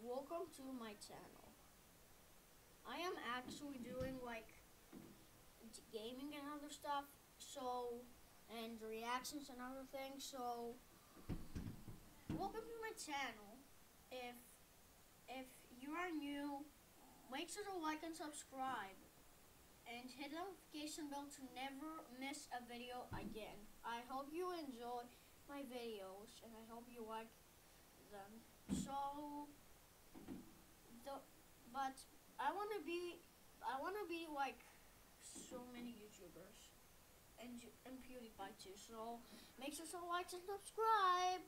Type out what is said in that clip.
welcome to my channel. I am actually doing like gaming and other stuff, so and reactions and other things. So welcome to my channel. If if you are new, make sure to like and subscribe. And hit the notification bell to never miss a video again. I hope you enjoy my videos and I hope you like them. So, the but I want to be I want to be like so many YouTubers and and PewDiePie too. So make sure to like and subscribe.